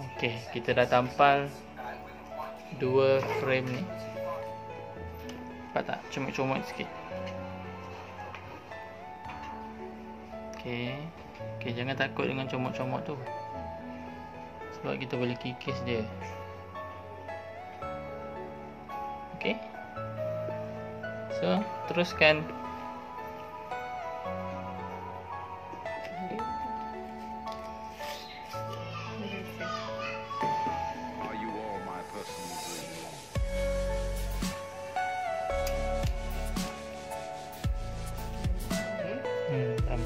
Okey, kita dah tampal dua frame ni. Nampak tak? Comot-comot sikit. Okey. Okey, jangan takut dengan comot-comot tu. Sebab kita boleh kikis dia. Okey. So, teruskan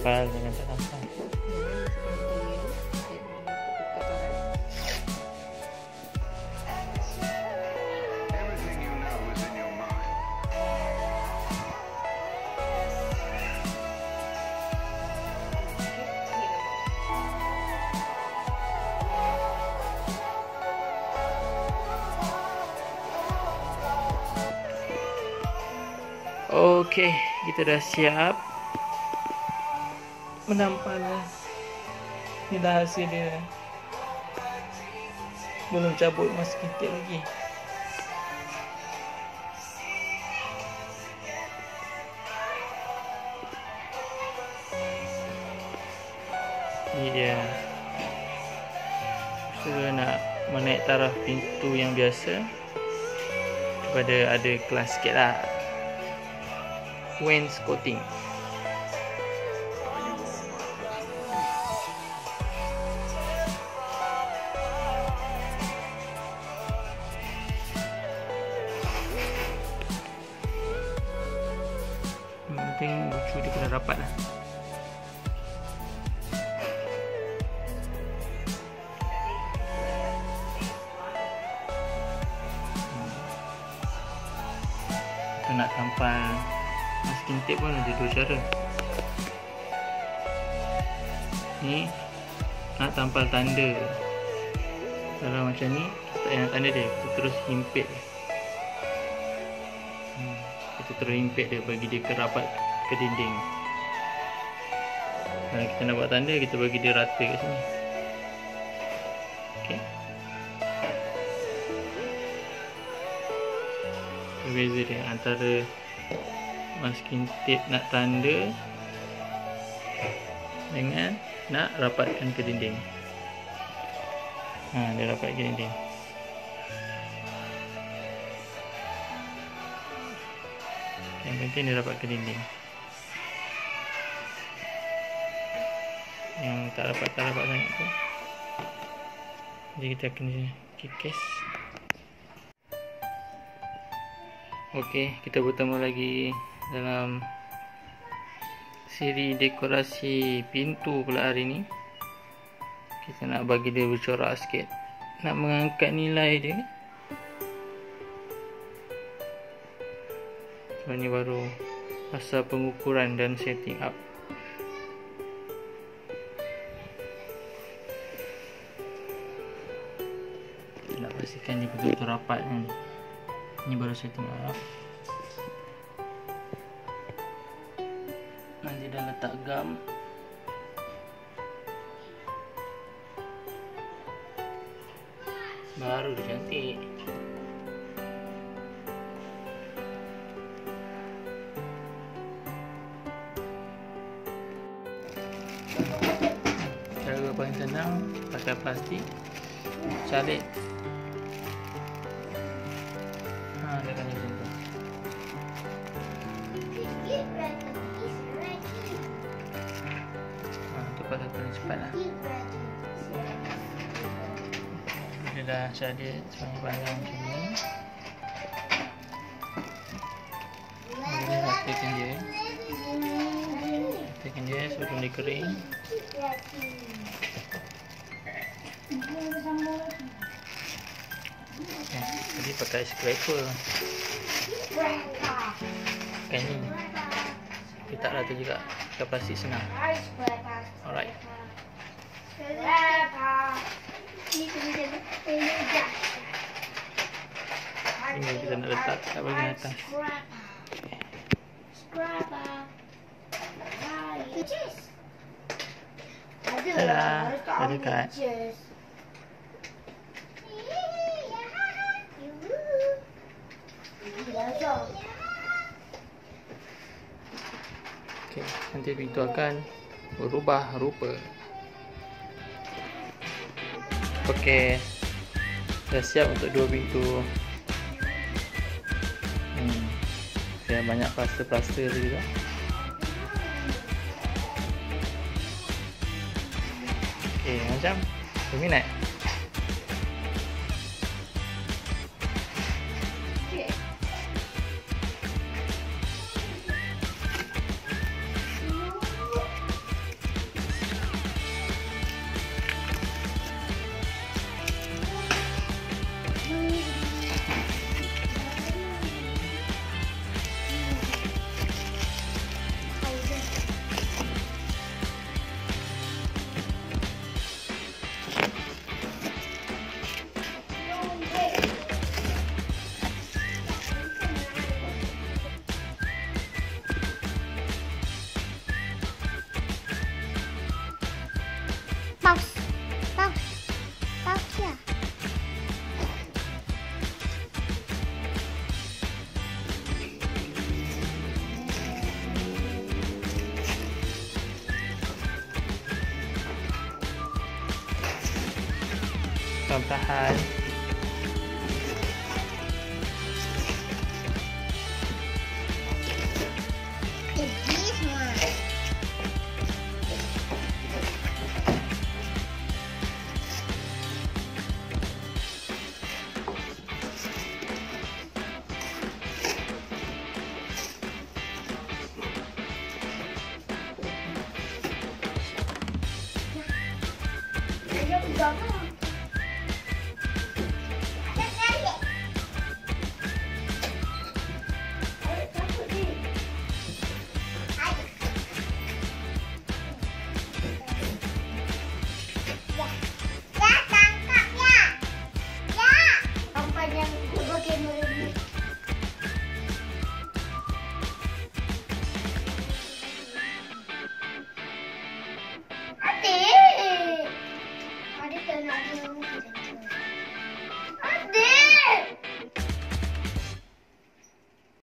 Tampal dengan tak mind. Okey, kita dah siap menampal. Dah hasil dia. Belum cabut mas kita lagi. Ni dia. Saya nak menaik taraf pintu yang biasa kepada ada kelas sikit lah. Are penting bucu dia kena rapat lah. Hmm. Kita nak tampal masking tape pun ada dua cara. Ni nak tampal tanda. Kalau macam ni, tak payah tanda dia. Kita terus himpit dia. Himpit dia bagi dia kerapat ke dinding. Kalau kita nak buat tanda, kita bagi dia rata kat sini. Okey. Berbeza dia antara masking tape nak tanda dengan nak rapatkan ke dinding. Ha, dia rapat ke dinding. Yang penting dia dapat ke dinding. Yang tak dapat tak dapat sangat tu. Jadi kita kena kikis. Okey, kita bertemu lagi dalam siri dekorasi pintu pula hari ni. Kita nak bagi dia bercorak sikit. Nak mengangkat nilai dia. Ni baru asal pengukuran dan setting up. Nak pastikan dia betul-betul rapat kan. Ni baru setting up. Nanti dah letak gam. Baru dia cantik. Pakai plastik calik ha tekan macam tu ha cepat satu ni cepat lah. Dia dah calik sepanjang-panjang macam ni. Ratakan dia. Ratakan dia sebelum dia kering. Jadi pakai scraper. Pakai ni. Dia tak rata juga. Pakai plastik senang. Alright. Ini kita nak letak kat bahagian atas. Tada, dah dekat. Nanti pintu akan berubah rupa. Okey. Dah siap untuk dua pintu. Hmm. Dia banyak plaster-plaster tu juga. Okey, macam berminat. चलता the